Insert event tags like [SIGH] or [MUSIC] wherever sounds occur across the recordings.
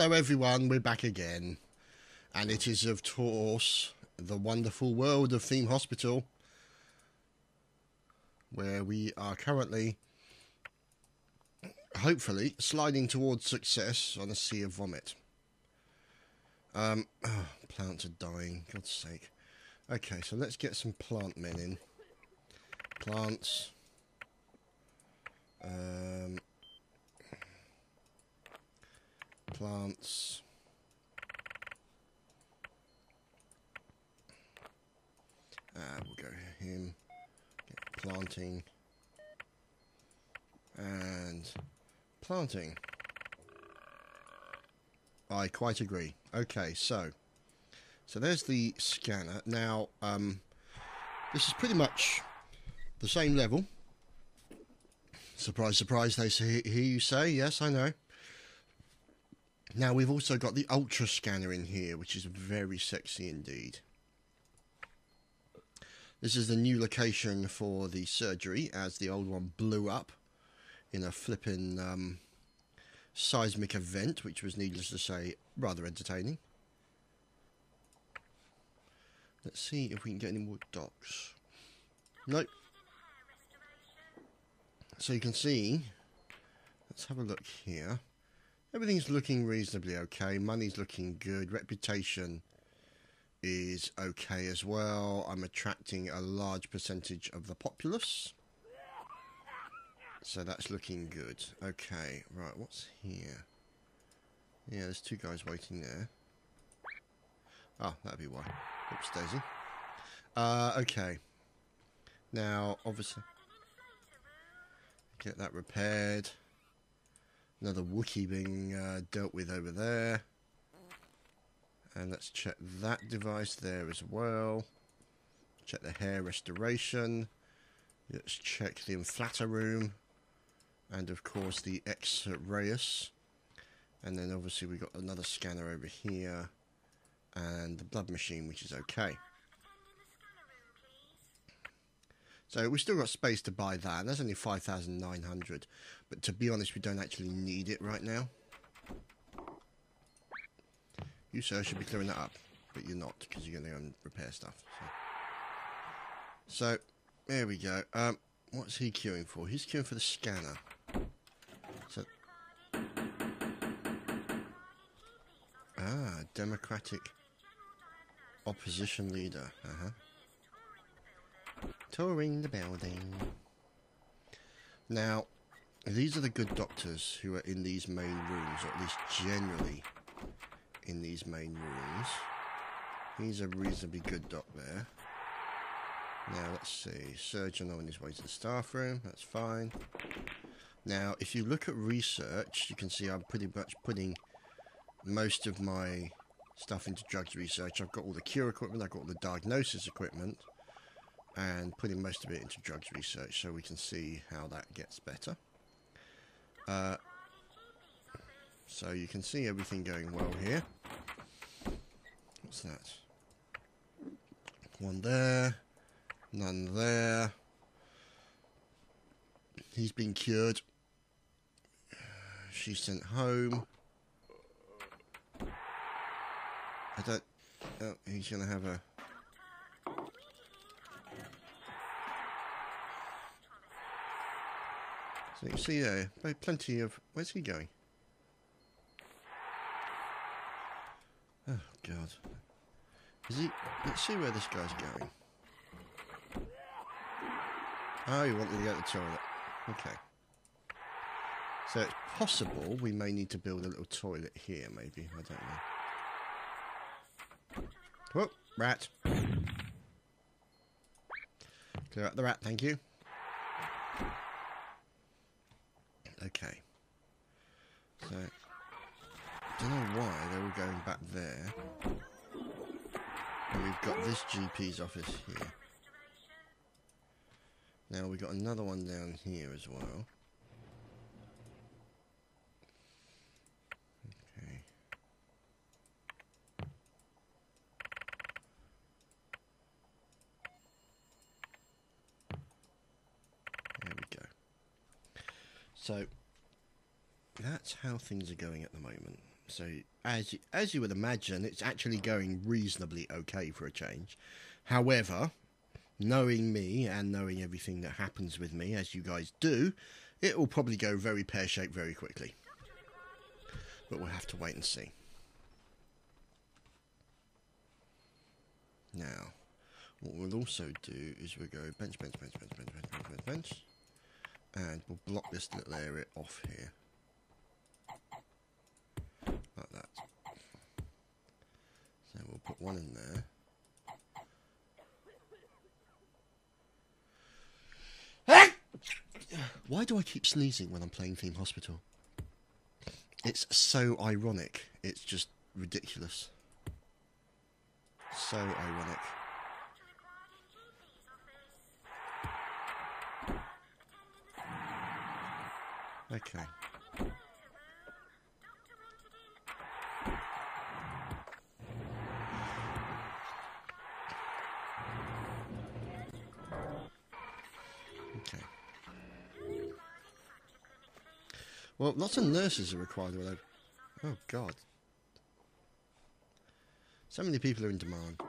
Hello, everyone. We're back again. And it is, of course, the wonderful world of Theme Hospital, where we are currently, hopefully, sliding towards success on a sea of vomit. Um, oh, plants are dying, God's sake. Okay, so let's get some plant men in. Plants. Um, plants. Uh, we'll go him. Get planting. And planting. I quite agree. Okay, so so there's the scanner. Now, um, this is pretty much the same level. Surprise, surprise, they say, hear you say. Yes, I know. Now we've also got the ultra scanner in here, which is very sexy indeed. This is the new location for the surgery, as the old one blew up in a flipping um, seismic event, which was needless to say rather entertaining. Let's see if we can get any more docs. Nope. So you can see, let's have a look here. Everything's looking reasonably okay. Money's looking good. Reputation is okay as well. I'm attracting a large percentage of the populace. So that's looking good. Okay, right, what's here? Yeah, there's two guys waiting there. Oh, that'd be why. Oops, Daisy. Uh, okay. Now, obviously, get that repaired. Another Wookie being uh, dealt with over there. And let's check that device there as well. Check the hair restoration. Let's check the inflator room. And of course the X-Rayus. And then obviously we've got another scanner over here. And the blood machine, which is okay. So we've still got space to buy that. And that's only 5,900. But to be honest, we don't actually need it right now. You, sir, should be clearing that up. But you're not, because you're going to go and repair stuff. So. so, there we go. Um, what's he queuing for? He's queuing for the scanner. So, ah, Democratic Opposition Leader. Uh-huh touring the building. Now, these are the good doctors who are in these main rooms, or at least generally in these main rooms. He's a reasonably good doc there. Now, let's see. Surgeon on his way to the staff room. That's fine. Now, if you look at research, you can see I'm pretty much putting most of my stuff into drugs research. I've got all the cure equipment, I've got all the diagnosis equipment and putting most of it into drugs research so we can see how that gets better. Uh, so you can see everything going well here. What's that? One there, none there. He's been cured. She's sent home. I don't... Oh, he's going to have a... So you see there, uh, plenty of... Where's he going? Oh, God. Is he... Let's see where this guy's going. Oh, you wanted to go to the toilet. Okay. So it's possible we may need to build a little toilet here, maybe. I don't know. Whoop, rat. Clear out the rat, thank you. Okay. So, don't know why they're all going back there. And we've got this GP's office here. Now we've got another one down here as well. Okay. There we go. So, that's how things are going at the moment. So as you, as you would imagine, it's actually going reasonably okay for a change. However, knowing me and knowing everything that happens with me, as you guys do, it will probably go very pear shaped very quickly. But we'll have to wait and see. Now, what we'll also do is we'll go bench, bench, bench, bench, bench, bench, bench, bench, bench, and we'll block this little area off here. Like that. One in there. Why do I keep sneezing when I'm playing Theme Hospital? It's so ironic. It's just ridiculous. So ironic. Okay. Well, lots of nurses are required. Although, oh God, so many people are in demand.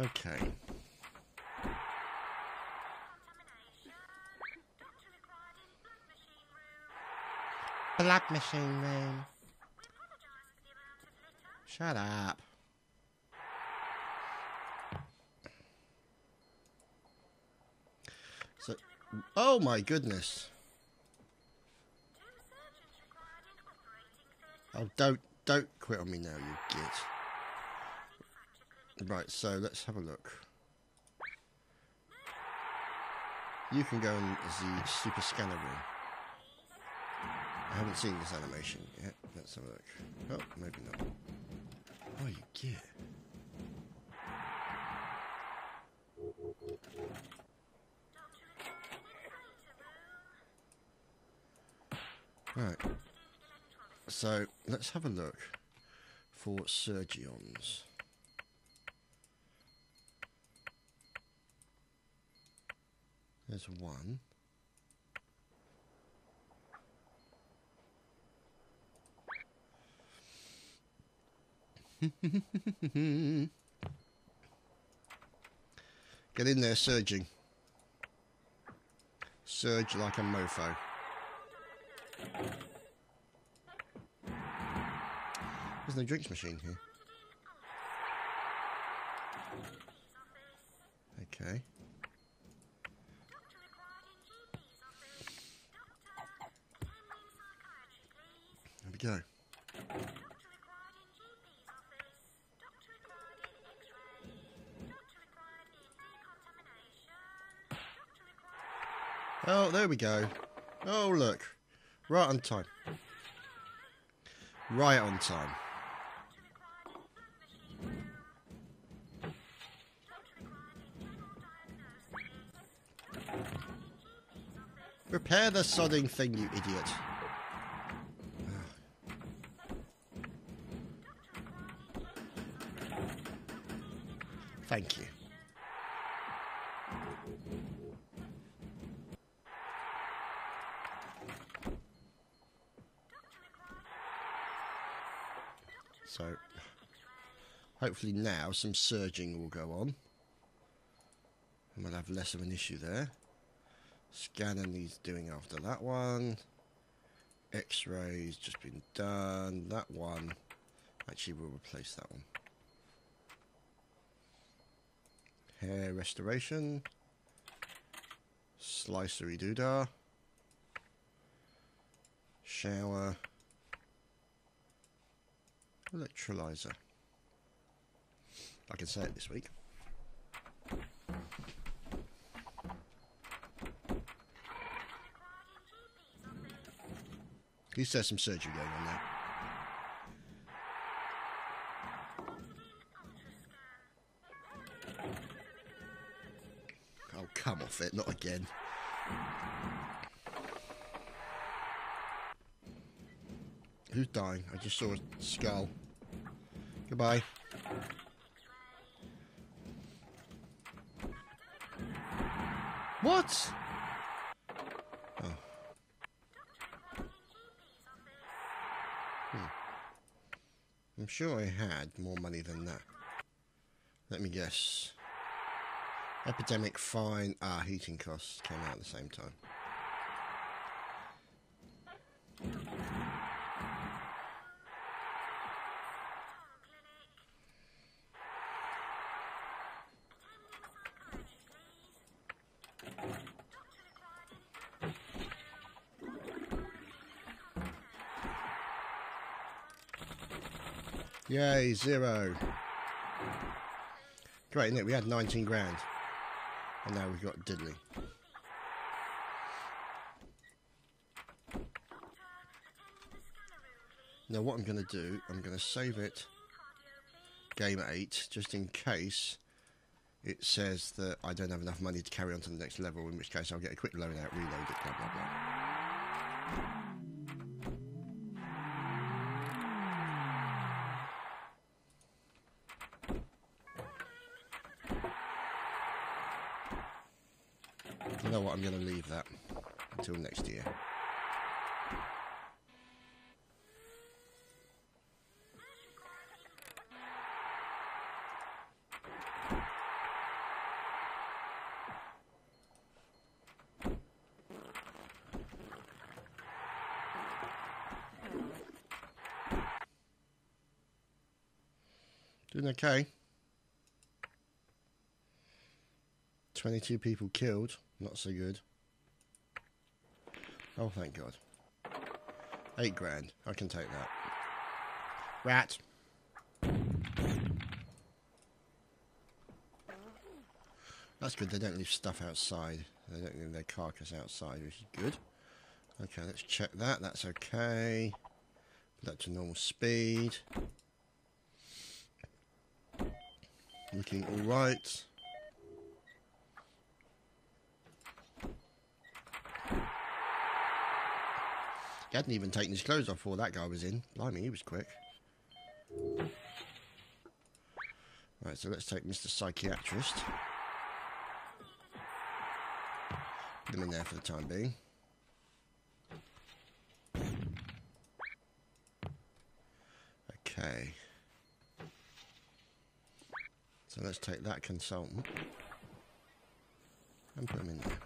Okay. Blood machine room. Shut up. So, oh my goodness. Oh, don't don't quit on me now, you git. Right, so let's have a look. You can go in the super scanner room. I haven't seen this animation yet. Let's have a look. Oh, maybe not. Oh, you get. Right. So, let's have a look for Surgeons. There's one. [LAUGHS] Get in there, surging. Surge like a mofo. There's no drinks machine here. Okay. Go. Oh, there we go. Oh, look. Right on time. Right on time. Repair the sodding thing, you idiot. Hopefully now some surging will go on. And we'll have less of an issue there. Scanner needs doing after that one. X-rays just been done. That one, actually, we'll replace that one. Hair restoration. Slicery doodah. Shower. Electrolyzer. I can say it this week. He says some surgery going on there. Oh, come off it, not again. Who's dying? I just saw a skull. Goodbye. What? Oh. Hmm. I'm sure I had more money than that. Let me guess. Epidemic fine. Ah, heating costs came out at the same time. Yay, zero. Great, isn't it? We had 19 grand. And now we've got diddly. Now what I'm going to do, I'm going to save it game 8, just in case it says that I don't have enough money to carry on to the next level, in which case I'll get a quick load out, reload it, blah blah blah. You know what, I'm going to leave that until next year. Doing okay. 22 people killed. Not so good. Oh, thank God. Eight grand. I can take that. Rat. That's good. They don't leave stuff outside. They don't leave their carcass outside, which is good. Okay, let's check that. That's okay. Put that to normal speed. Looking all He hadn't even taken his clothes off before that guy was in. Blimey, he was quick. Right, so let's take Mr. Psychiatrist. Put him in there for the time being. Okay. So let's take that consultant and put him in there.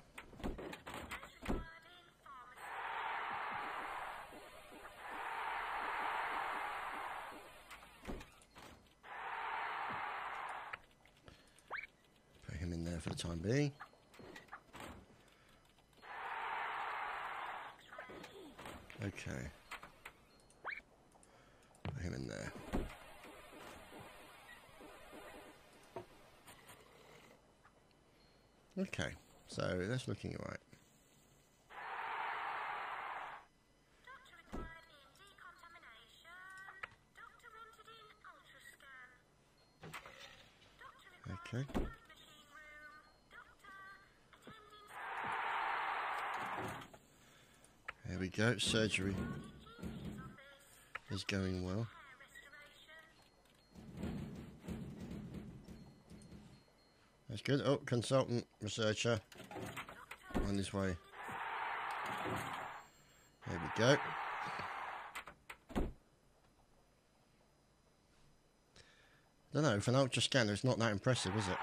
Put him being. Okay. Put him in there. Okay, so that's looking alright. Go, surgery is going well. That's good. Oh, consultant, researcher. On his way. There we go. don't know, for an ultra scanner, it's not that impressive, is it?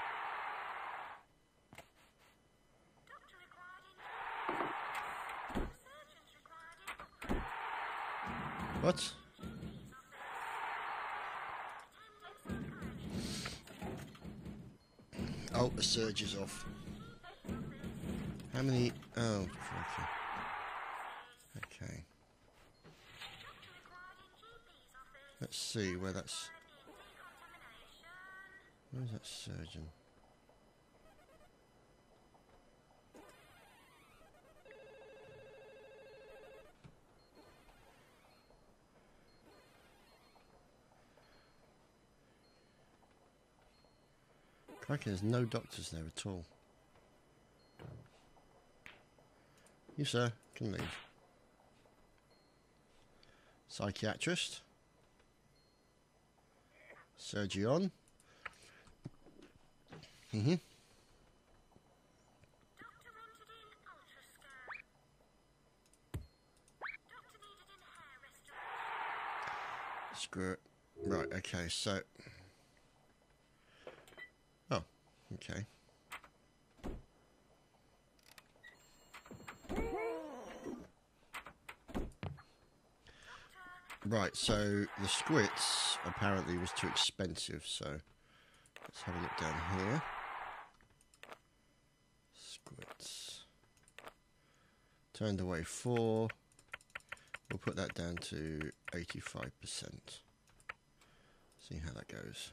What? Oh, the surge is off. How many? Oh, okay. Okay. Let's see where that's. Where's that surgeon? Crikey, there's no doctors there at all. You, sir, can leave. Psychiatrist. Surgeon. Mm-hmm. Screw it. Right, okay, so... Okay. Right, so the squits apparently was too expensive, so let's have a look down here. Squits. Turned away four. We'll put that down to 85%. See how that goes.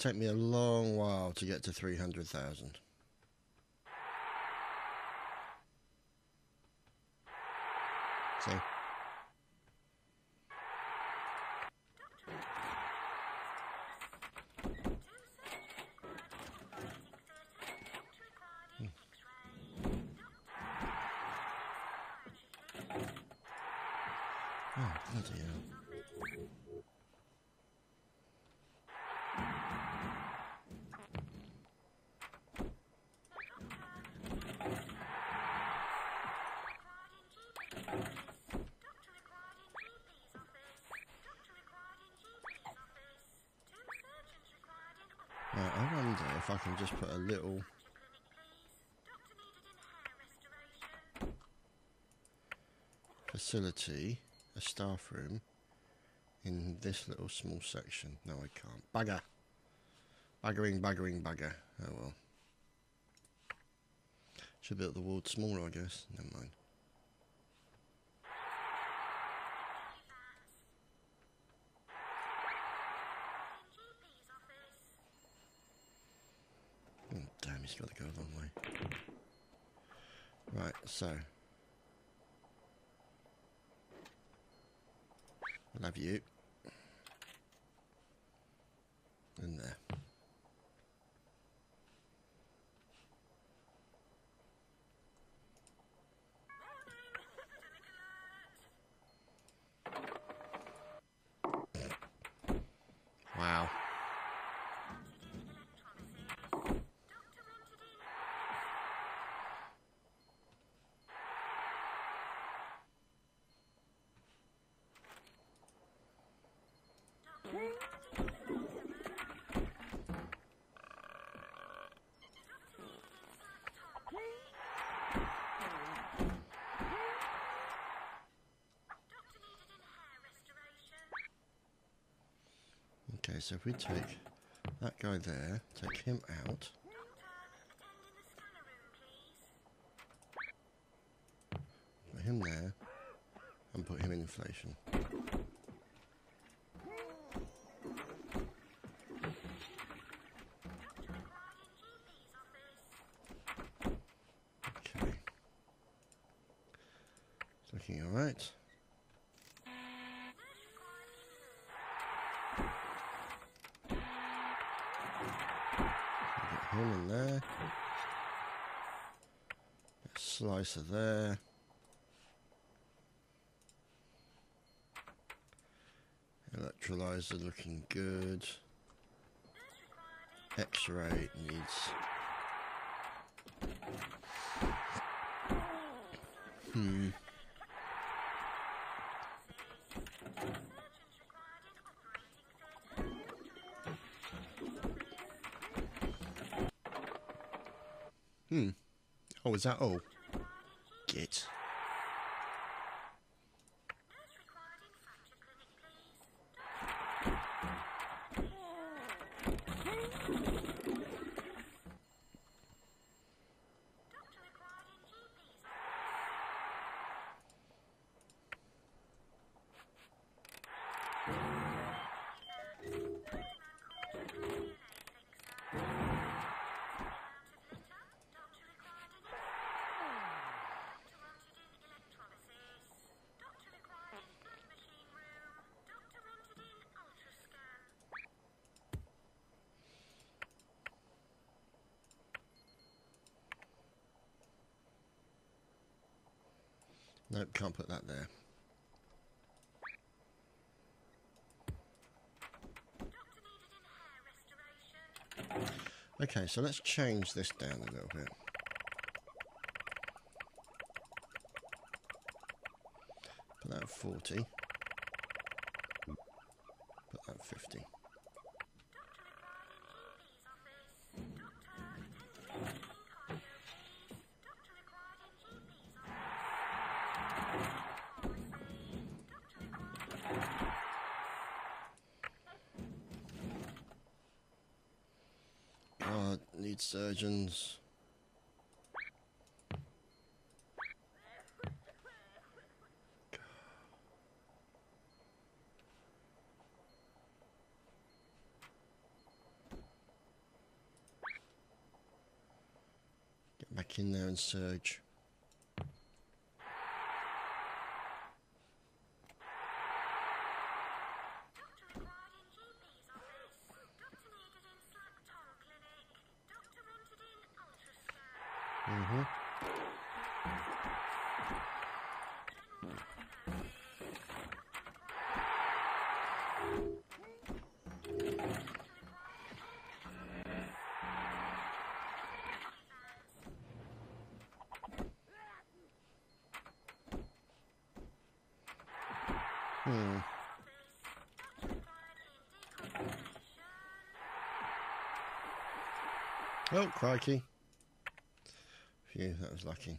Take me a long while to get to 300,000. Room, in this little small section. No, I can't. Bugger. Buggering, buggering, bugger. Oh well. Should build the wall smaller, I guess. Never mind. Oh, damn, he's got to go a long way. Right, so. I'll you. In there. Wow. Okay, so if we take that guy there, take him out. Put him there, and put him in inflation. Okay. It's looking alright. Get him in there. Slicer there. Electrolyzer looking good. X-ray needs Hmm. Hmm. Oh, is that all? Git. Nope, can't put that there. Okay, so let's change this down a little bit. Put that at 40. Surgeons. Get back in there and surge. Mm-hmm. Hmm. Oh, crikey. Phew, that was lucky.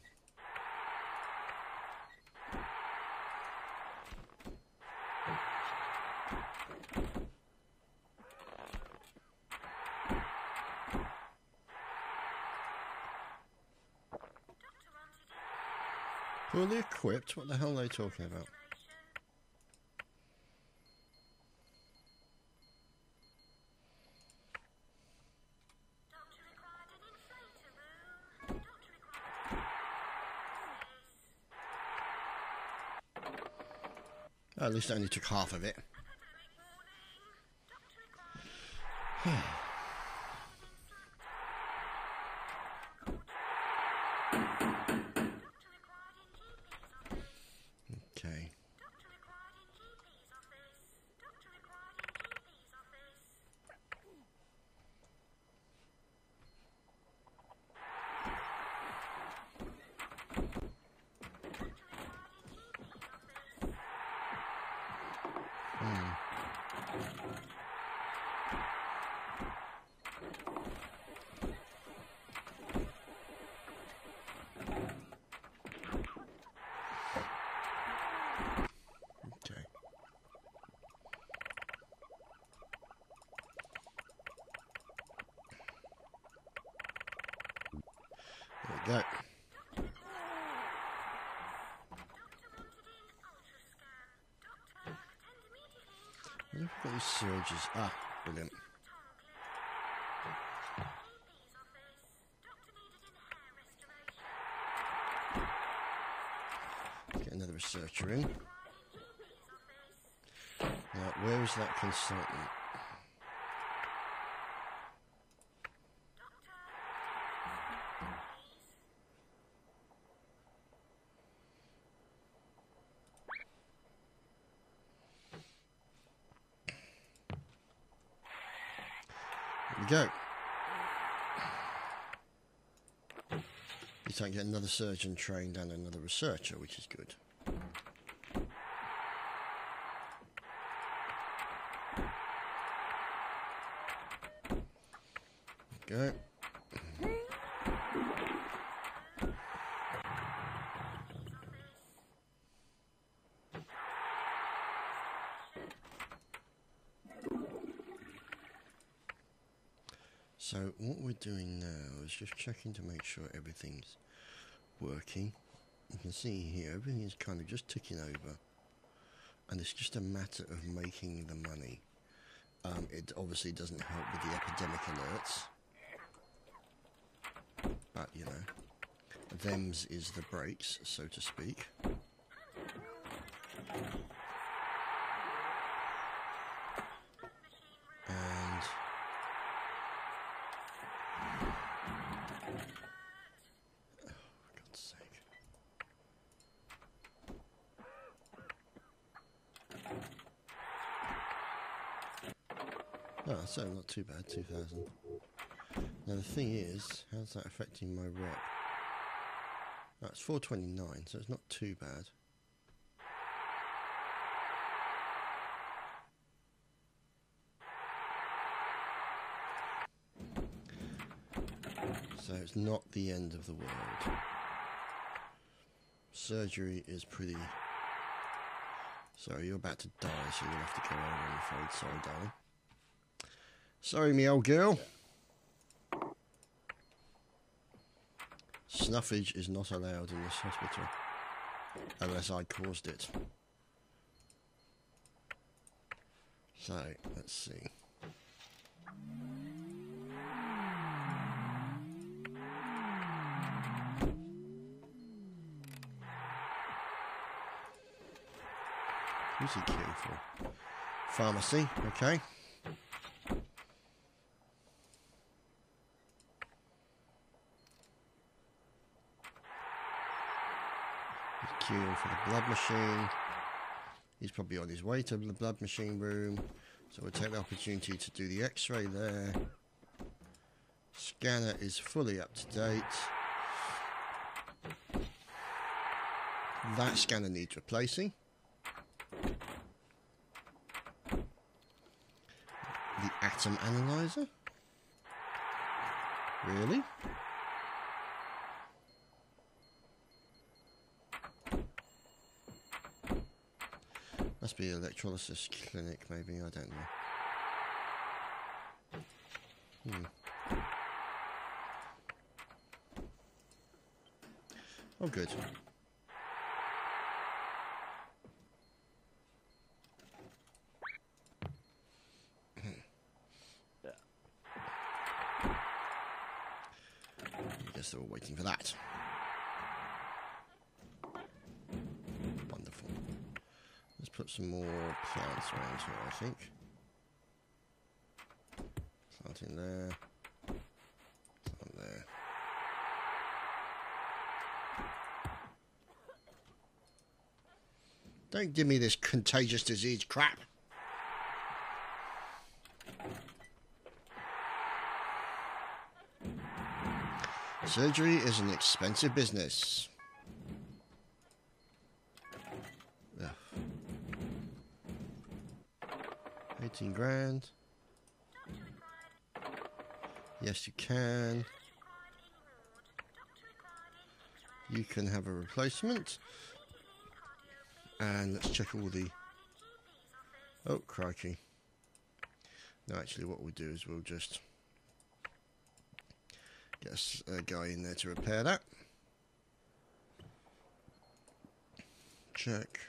Fully equipped? What the hell are they talking about? Least I only took half of it. okay. Okay. We go. Where surges? Ah, brilliant. Get another researcher in. Now, where is that consultant? Get another surgeon trained and another researcher, which is good. Go. So what we're doing now is just checking to make sure everything's working. You can see here everything is kind of just ticking over and it's just a matter of making the money. Um, it obviously doesn't help with the epidemic alerts. But, you know, them's is the breaks, so to speak. Oh, so not too bad, 2,000. Now the thing is, how's that affecting my rep? That's 429, so it's not too bad. So it's not the end of the world. Surgery is pretty. Sorry, you're about to die, so you'll have to go home, I'm afraid. Sorry, darling. Sorry, me old girl. Snuffage is not allowed in this hospital. Unless I caused it. So, let's see. Who's he queuing for? Pharmacy, okay. He's queuing for the blood machine. He's probably on his way to the blood machine room. So we'll take the opportunity to do the x-ray there. Scanner is fully up to date. That scanner needs replacing. The atom analyzer? Really? Electrolysis clinic, maybe, I don't know. Hmm. Oh, good. Yeah. I guess they were waiting for that. Some more plants around here, I think. Plant in there. Plant there. Don't give me this contagious disease crap. Surgery is an expensive business. 18 grand. Yes, you can. You can have a replacement. And let's check all the... Oh, crikey. No, actually what we'll do is we'll just get a guy in there to repair that. Check.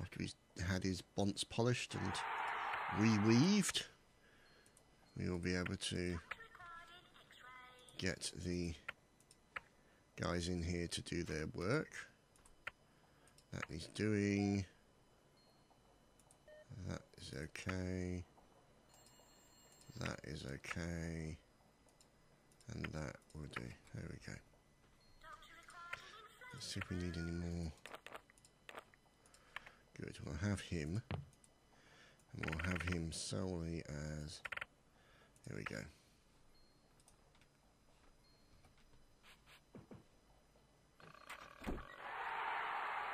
After he's had his bonds polished and reweaved, we will be able to get the guys in here to do their work. That he's doing. That is okay. That is okay. And that will do. There we go. Let's see if we need any more. Good. We'll have him. And we'll have him solely as Here we go.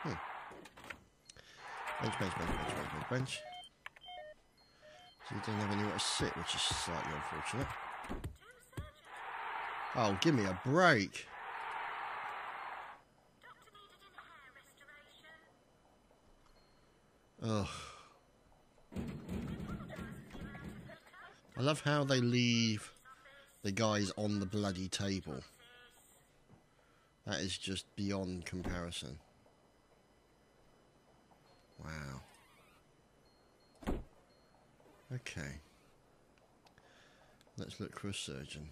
Hmm. Bench, bench, bench, bench, bench, bench, bench. So he doesn't have anywhere to sit, which is slightly unfortunate. Oh, give me a break. I love how they leave the guys on the bloody table. That is just beyond comparison. Wow. Okay. Let's look for a surgeon.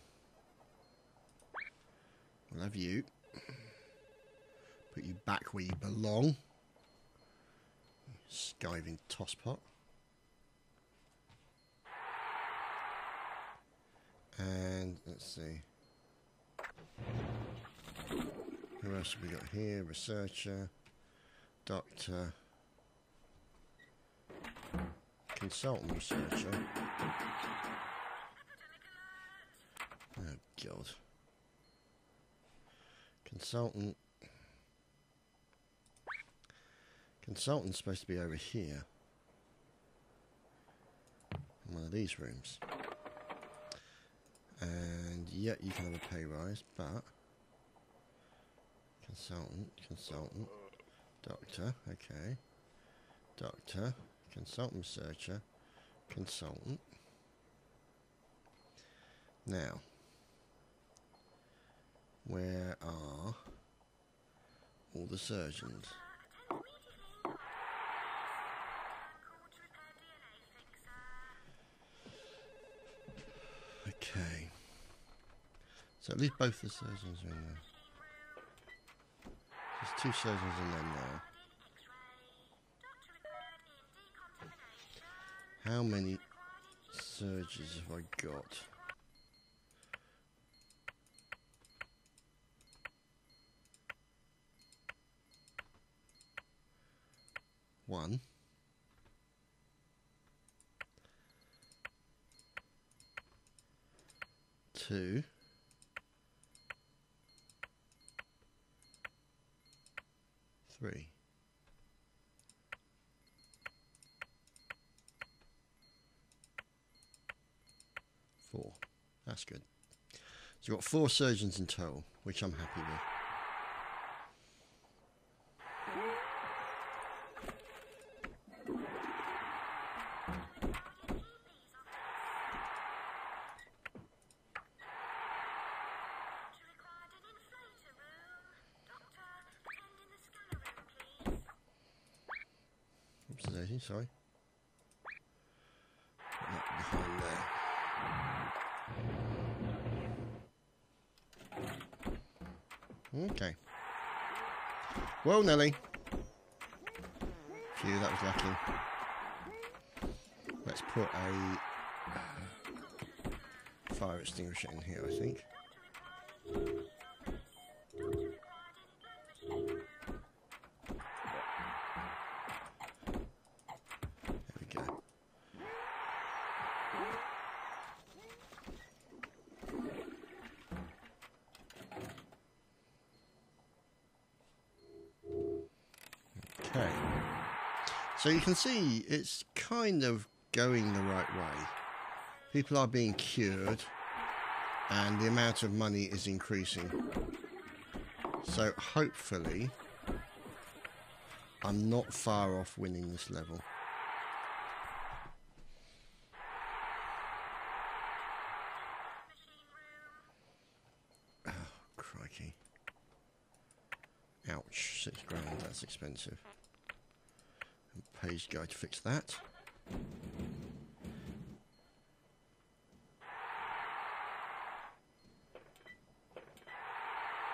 We'll have you. Put you back where you belong. Skiving tosspot. And let's see. Who else have we got here? Researcher, doctor, consultant researcher. Oh god. Consultant. Consultant's supposed to be over here. In one of these rooms. And yet you can have a pay rise, but consultant, consultant, doctor, okay. Doctor, consultant researcher, consultant. Now, where are all the surgeons? Okay. So at least both the surgeons are in there. There's two surgeons in there now. How many surges have I got? One. Two. Three. Four. That's good. So you've got four surgeons in total, which I'm happy with. Oops, daisy, sorry. Put that behind there. Okay. Well, Nelly. Phew, that was lucky. Let's put a uh, fire extinguisher in here, I think. So you can see it's kind of going the right way. People are being cured and the amount of money is increasing. So hopefully I'm not far off winning this level. Oh, crikey. Ouch, six grand, that's expensive. Page guy to fix that.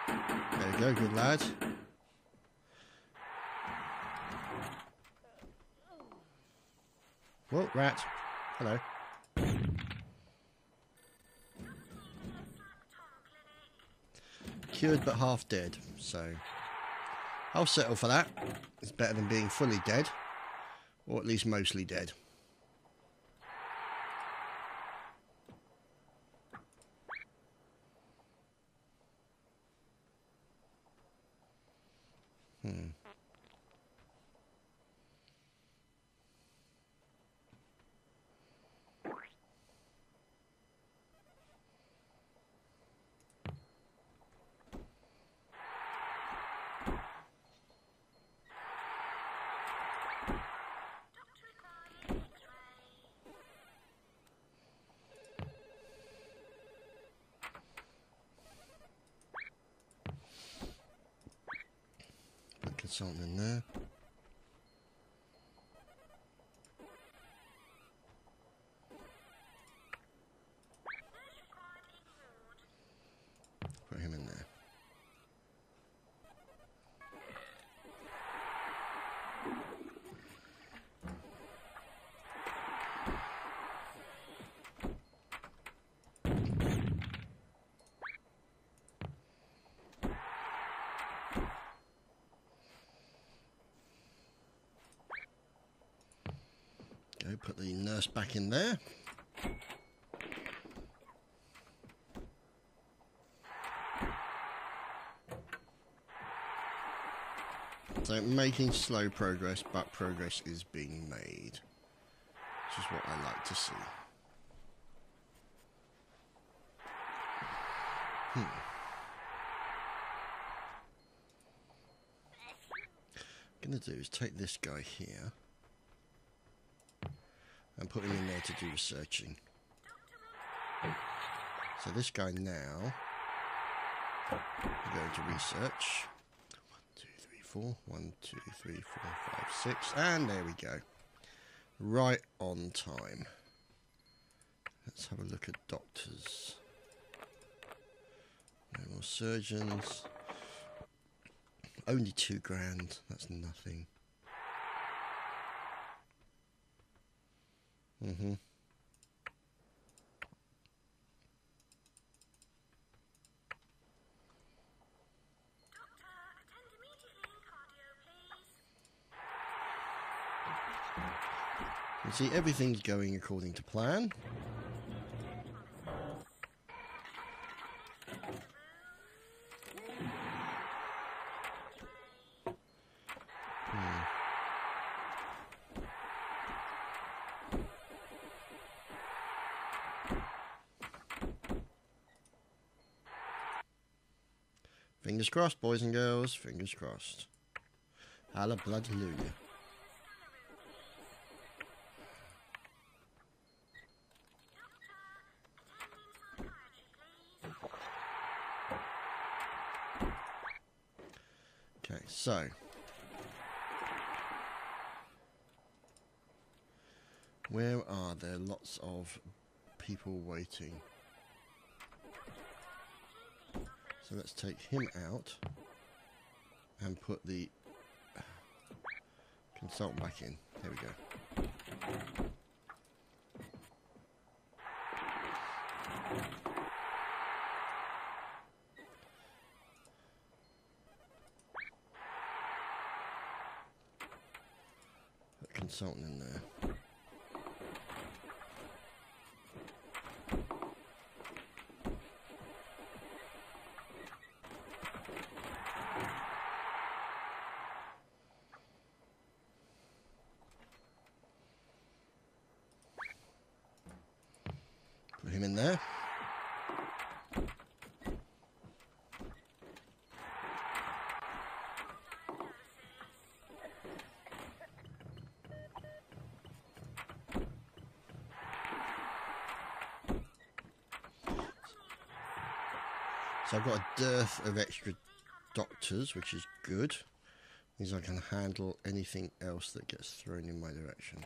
There you go, good lad. Whoa, rat. Hello. Cured but half dead, so I'll settle for that. It's better than being fully dead, or at least mostly dead. Hmm. Put consultant in there. Put him in there. Go back in there. So making slow progress, but progress is being made. Which is what I like to see. Hmm. I'm Gonna do is take this guy here and put him in there to do researching. So this guy now, we're going to research. One, two, three, four. One, two, three, four, five, six, and there we go. Right on time. Let's have a look at doctors. No more surgeons. Only two grand. That's nothing. Mm-hmm. You see, everything's going according to plan. Fingers crossed, boys and girls. Fingers crossed. Hallelujah. Okay, so. Where are there lots of people waiting? So let's take him out and put the consultant back in. There we go. Put consultant in there. So I've got a dearth of extra doctors, which is good. Means I can handle anything else that gets thrown in my direction.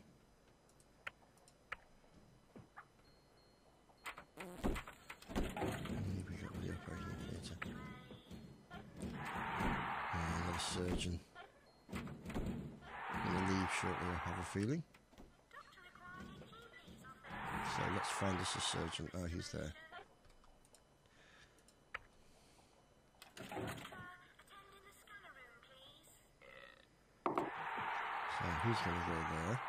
And we got the operating theatre. And another surgeon. Gonna leave shortly, I have a feeling. So let's find us a surgeon. Oh, he's there. he's going to go there.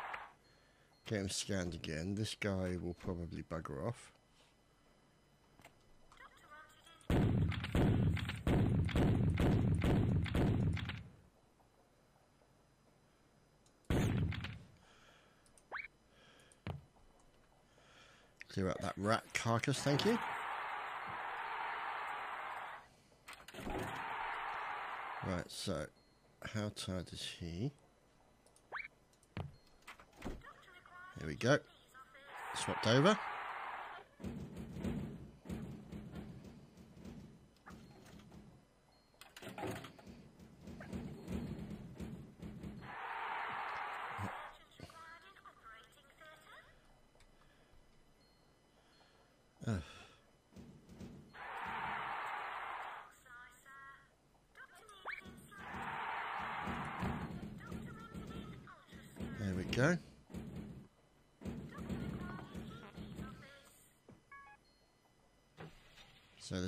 Get him scanned again. This guy will probably bugger off. Clear out that rat carcass, thank you. Right, so how tired is he? Here we go. Swapped over.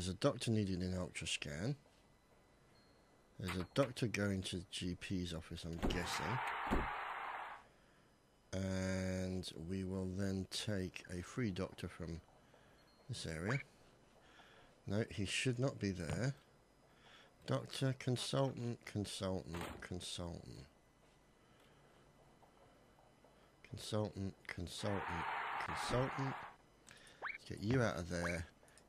There's a doctor needing an ultra scan. There's a doctor going to the GP's office, I'm guessing. And we will then take a free doctor from this area. No, he should not be there. Doctor, consultant, consultant, consultant. Consultant, consultant, consultant. Let's get you out of there.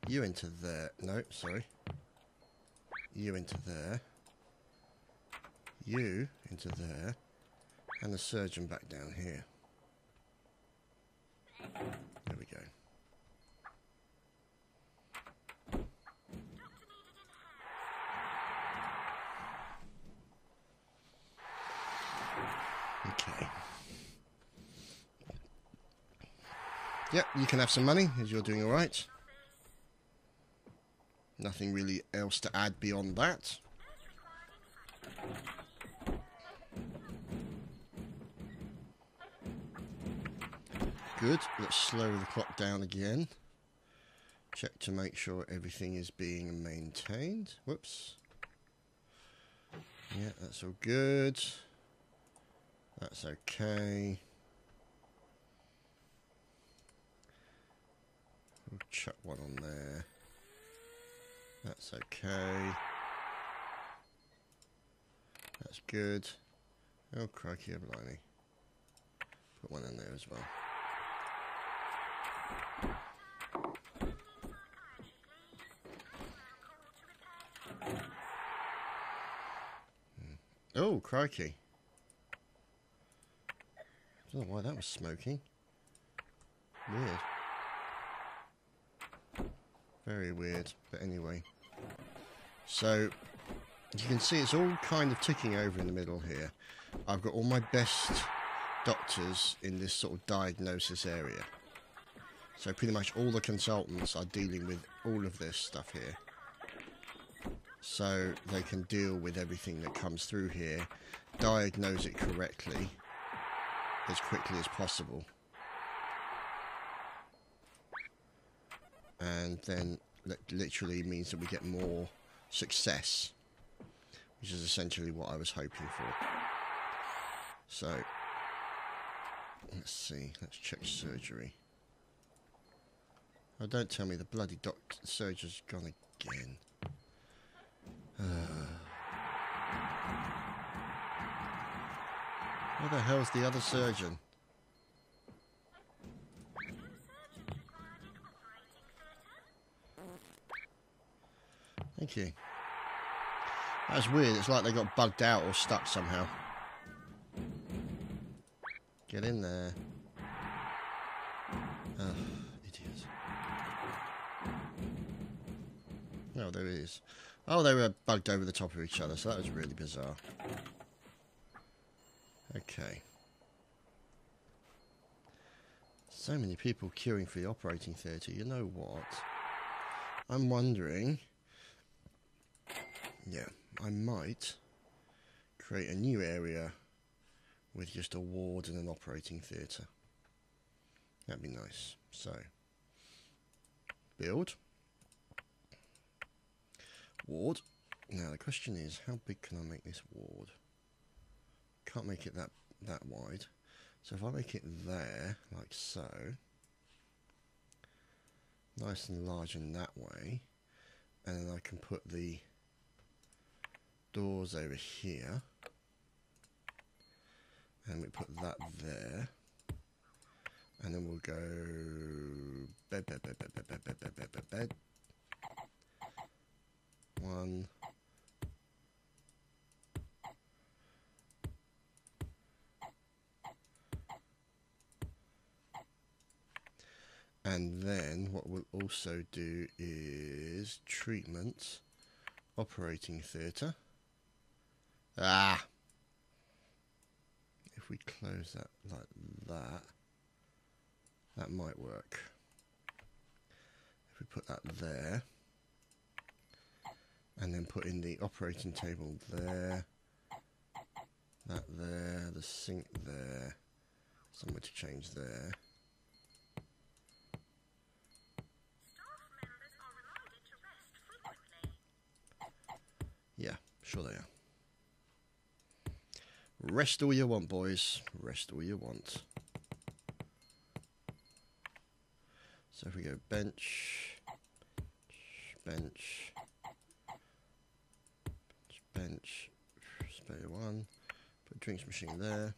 You into there. No, sorry. You into there. You into there. And the surgeon back down here. There we go. Okay. Yep, you can have some money as you're doing alright. Nothing really else to add beyond that. Good, let's slow the clock down again. Check to make sure everything is being maintained. Whoops. Yeah, that's all good. That's okay. We'll chuck one on there. That's okay. That's good. Oh, crikey, blimey. Put one in there as well. Hmm. Oh, crikey. I don't know why that was smoking. Weird. Very weird, but anyway. So, you can see it's all kind of ticking over in the middle here. I've got all my best doctors in this sort of diagnosis area. So pretty much all the consultants are dealing with all of this stuff here. So they can deal with everything that comes through here, diagnose it correctly as quickly as possible. and then that literally means that we get more success, which is essentially what I was hoping for. So, let's see, let's check surgery. Oh, don't tell me the bloody doctor, surgeon's gone again. Uh, where the hell's the other surgeon? Thank you. That's weird. It's like they got bugged out or stuck somehow. Get in there. Ah, oh, idiot. Oh, there it is. Oh, they were bugged over the top of each other, so that was really bizarre. Okay. So many people queuing for the operating theatre. You know what? I'm wondering yeah, I might create a new area with just a ward and an operating theatre. That'd be nice. So, build. Ward. Now the question is, how big can I make this ward? Can't make it that that wide. So if I make it there, like so, nice and large in that way, and then I can put the doors over here. And we put that there. And then we'll go bed, bed, bed, bed, bed, bed, bed, bed, bed, bed, bed. One. And then what we'll also do is treatment, operating theatre. Ah! If we close that like that, that might work. If we put that there, and then put in the operating table there, that there, the sink there, somewhere to change there. Yeah, sure they are. Rest all you want, boys. Rest all you want. So if we go bench, bench, bench, spare one, put drinks machine there.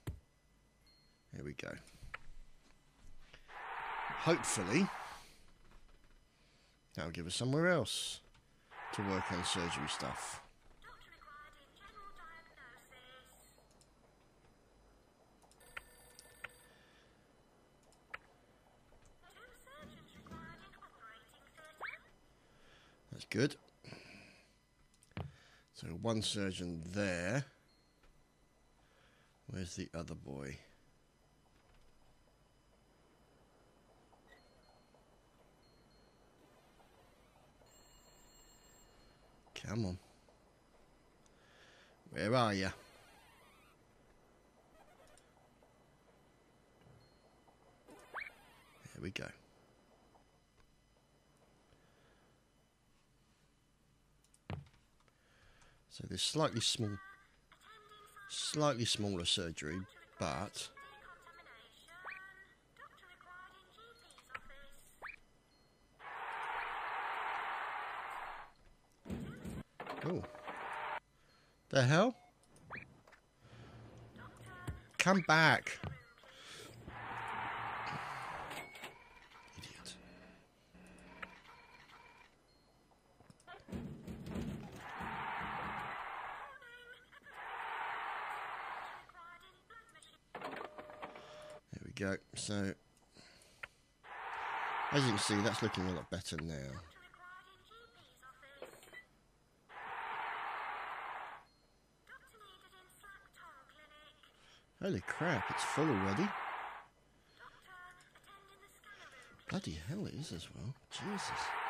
Here we go. Hopefully, that'll give us somewhere else to work on surgery stuff. That's good. So one surgeon there. Where's the other boy? Come on. Where are you? There we go. So this slightly small, slightly smaller surgery, but oh, the hell! Come back, go. So, as you can see, that's looking a lot better now. Holy crap, it's full already. Bloody hell it is as well. Jesus.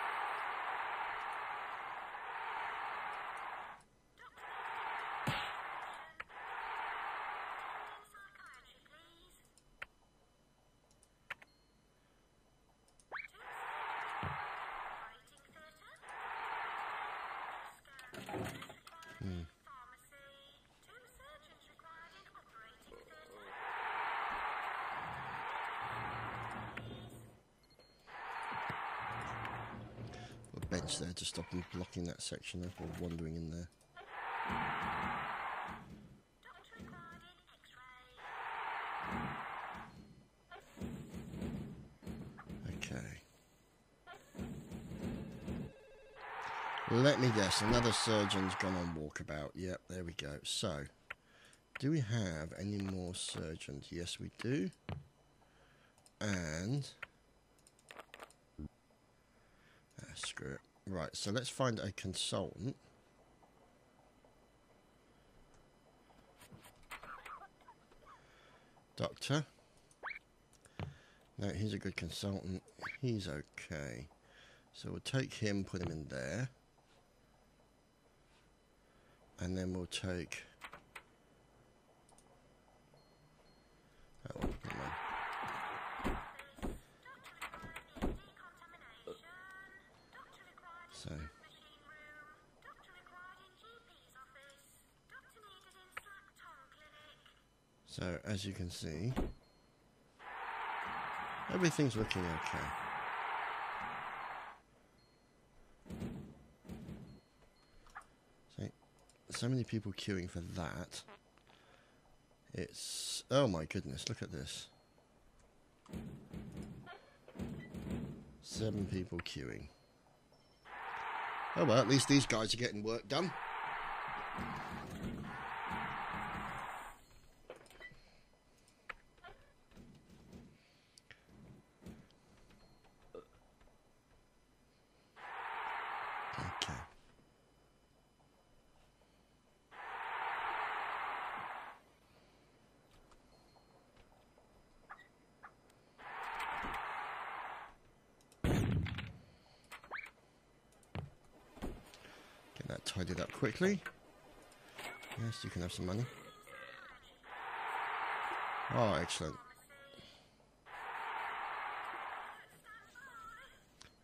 Bench there to stop them blocking that section or wandering in there. Okay. Let me guess, another surgeon's gone on walkabout. Yep, there we go. So, do we have any more surgeons? Yes, we do. And Ah, screw it. Right, so let's find a consultant. Doctor. No, he's a good consultant. He's okay. So we'll take him, put him in there. And then we'll take... so as you can see, everything's looking okay. So, so many people queuing for that. It's oh my goodness! Look at this. Seven people queuing. Oh well, at least these guys are getting work done. Okay. Get that up quickly. Yes, you can have some money. Oh, excellent.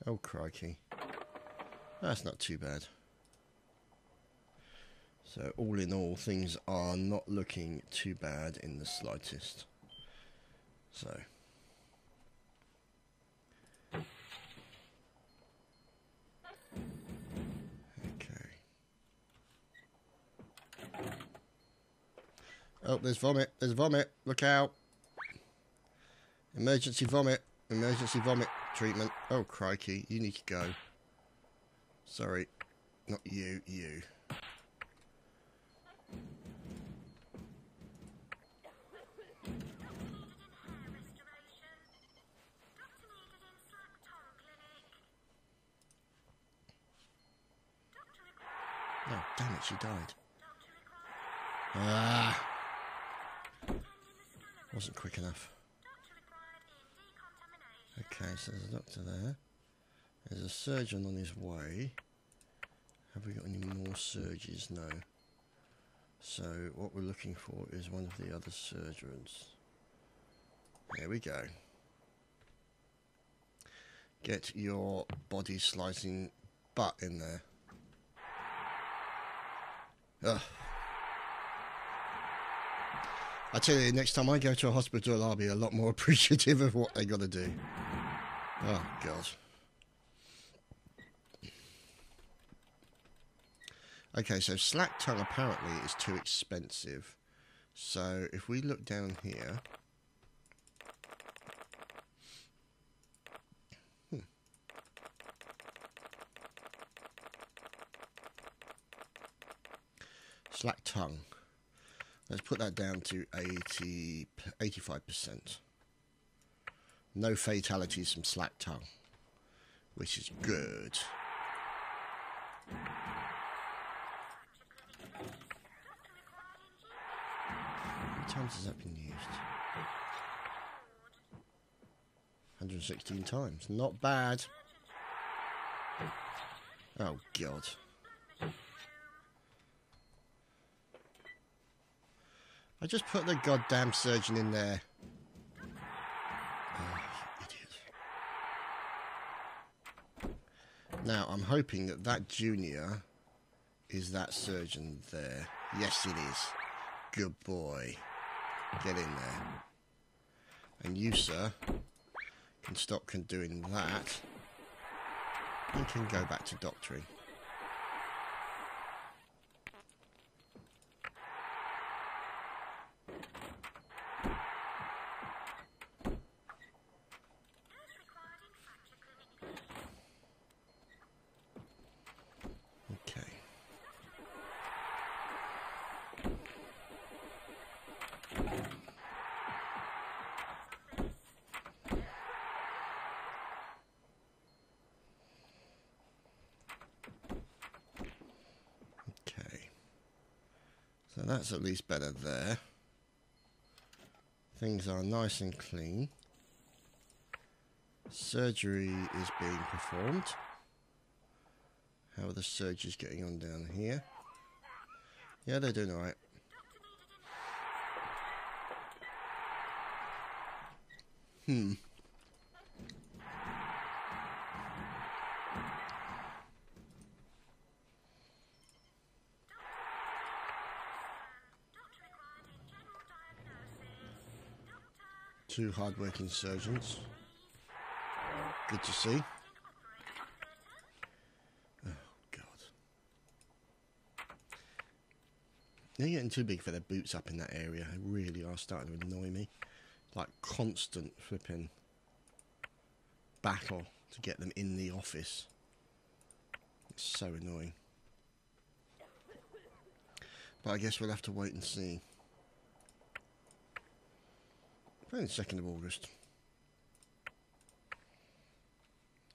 Oh, crikey. That's not too bad. So, all in all, things are not looking too bad in the slightest. So. Oh, there's vomit. There's vomit. Look out. Emergency vomit. Emergency vomit treatment. Oh, crikey. You need to go. Sorry. Not you. You. Oh, damn it. She died. Ah. Wasn't quick enough. Okay, so there's a doctor there. There's a surgeon on his way. Have we got any more surgeons? No. So what we're looking for is one of the other surgeons. There we go. Get your body slicing butt in there. Ugh. I tell you, next time I go to a hospital, I'll be a lot more [LAUGHS] appreciative of what they got to do. Oh, God. Okay, so slack tongue apparently is too expensive. So if we look down here. Hmm. Slack tongue. Let's put that down to 80, 85%. No fatalities from slack tongue, which is good. How many times has that been used? 116 times. Not bad. Oh, God. I just put the goddamn surgeon in there. Oh. Now, I'm hoping that that junior is that surgeon there. Yes, it is. Good boy. Get in there. And you, sir, can stop doing that. And can go back to doctoring. Okay. Okay. So that's at least better there. Things are nice and clean. Surgery is being performed. How are the surgeons getting on down here? Yeah, they're doing alright. Hmm. Two hard-working surgeons. Good to see. Oh, God. They're getting too big for their boots up in that area. They really are starting to annoy me. Like constant flipping battle to get them in the office. It's so annoying. But I guess we'll have to wait and see. Probably the 2nd of August.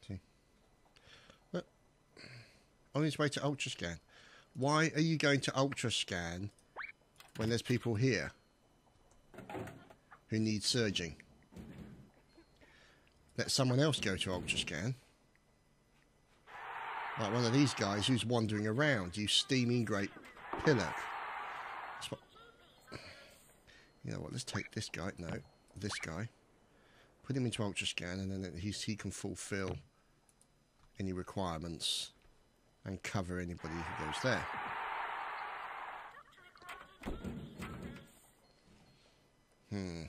See? But on his way to Ultrascan. Why are you going to Ultrascan when there's people here who need surging? Let someone else go to Ultrascan. Like one of these guys who's wandering around, you steaming great pillock. You know what, let's take this guy. No, this guy. Put him into Ultrascan and then he's, he can fulfill any requirements and cover anybody who goes there. Hmm.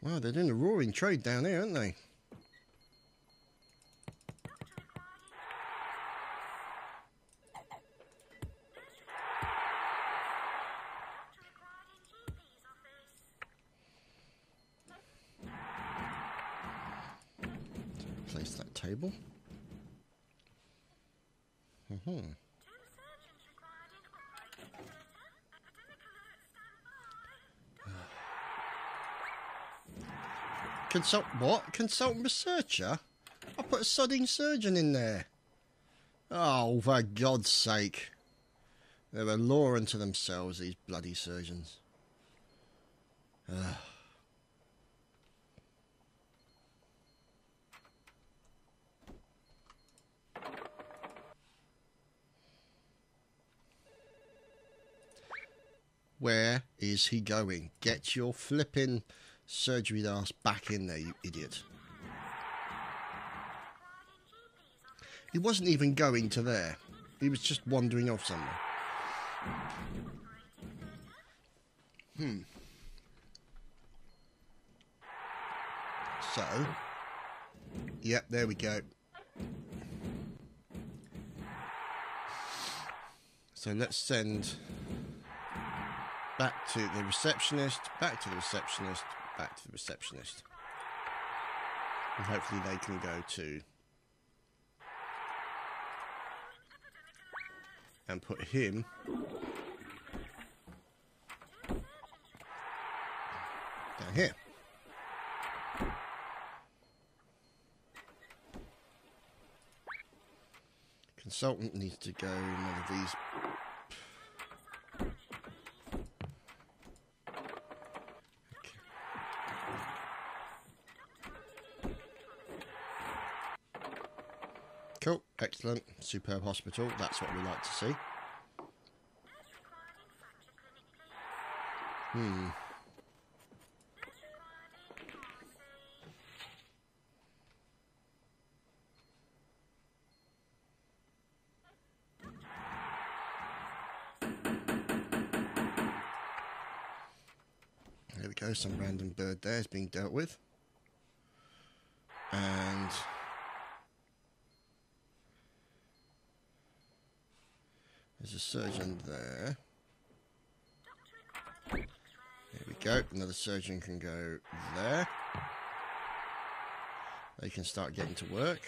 Wow, they're doing a roaring trade down there, aren't they? Table. Mm hmm Consult what? Consultant researcher? I put a sodding surgeon in there. Oh, for God's sake. They're a law unto themselves, these bloody surgeons. Where is he going? Get your flipping surgery ass back in there, you idiot. He wasn't even going to there. He was just wandering off somewhere. Hmm. So, yep, there we go. So let's send back to the receptionist, back to the receptionist, back to the receptionist. And hopefully they can go to And put him down here. Consultant needs to go in one of these excellent, superb hospital. That's what we like to see. Hmm. There we go, some random bird there is being dealt with. There's a surgeon there. There we go. Another surgeon can go there. They can start getting to work.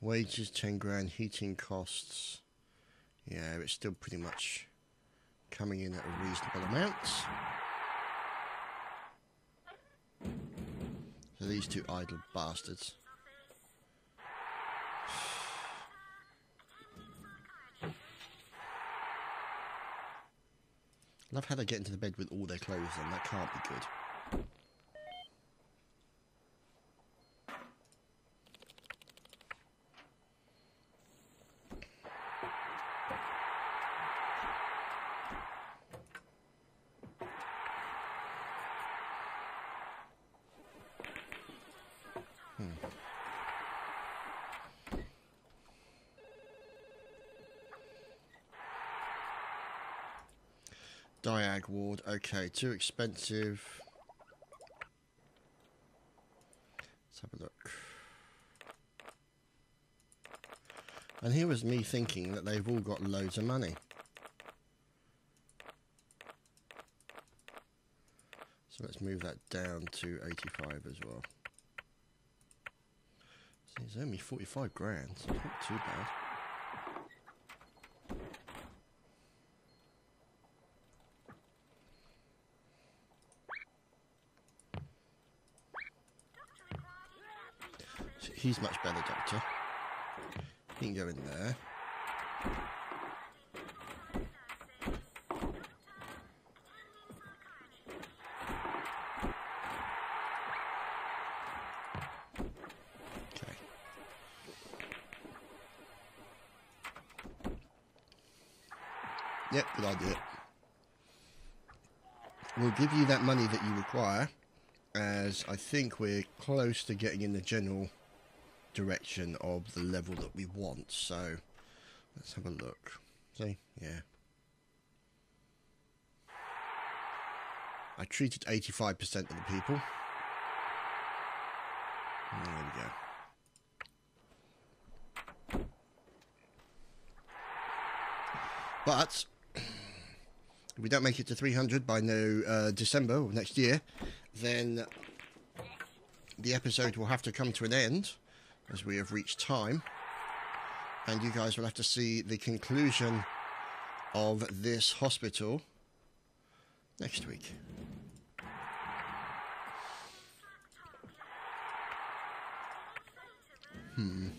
Wages 10 grand, heating costs. Yeah, it's still pretty much coming in at a reasonable amount. So these two idle bastards. Love how they get into the bed with all their clothes on. That can't be good. Okay, too expensive. Let's have a look. And here was me thinking that they've all got loads of money. So let's move that down to 85 as well. So it's only 45 grand, so not too bad. He's much better, Doctor. You can go in there. Yep, good idea. We'll give you that money that you require, as I think we're close to getting in the general direction of the level that we want. So let's have a look. See, yeah. I treated 85% of the people. There we go. But if we don't make it to 300 by no uh, December of next year, then the episode will have to come to an end as we have reached time. And you guys will have to see the conclusion of this hospital next week. Hmm.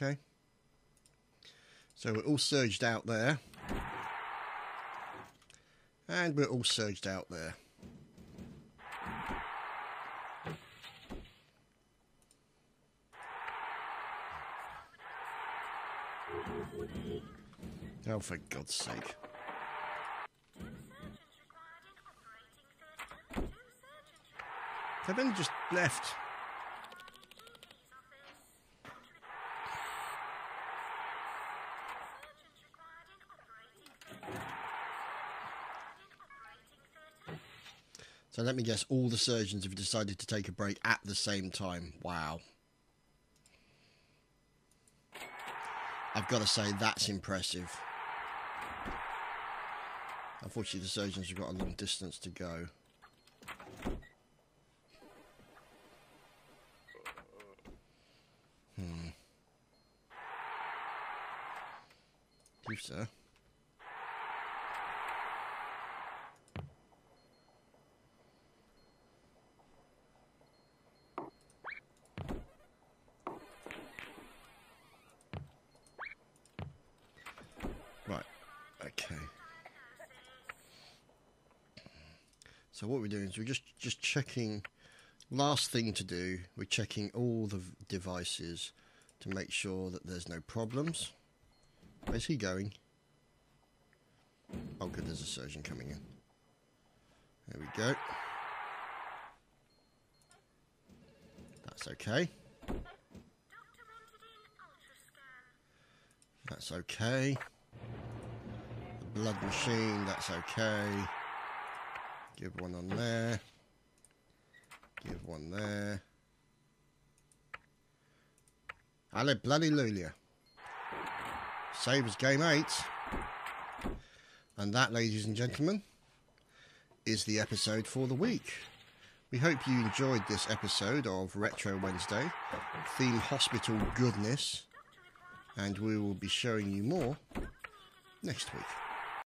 Okay. So we're all surged out there. And we're all surged out there. Oh, for God's sake. They've just left. So let me guess, all the surgeons have decided to take a break at the same time. Wow. I've got to say, that's impressive. Unfortunately, the surgeons have got a long distance to go. Hmm. You, sir. Right, okay. So what we're doing is we're just just checking. Last thing to do, we're checking all the devices to make sure that there's no problems. Where's he going? Oh, good, there's a surgeon coming in. There we go. That's okay. That's okay. The blood machine, that's okay. Give one on there. Give one there. Alle bloody Lulia. Save as game eight. And that, ladies and gentlemen, is the episode for the week. We hope you enjoyed this episode of Retro Wednesday, Theme Hospital Goodness, and we will be showing you more next week.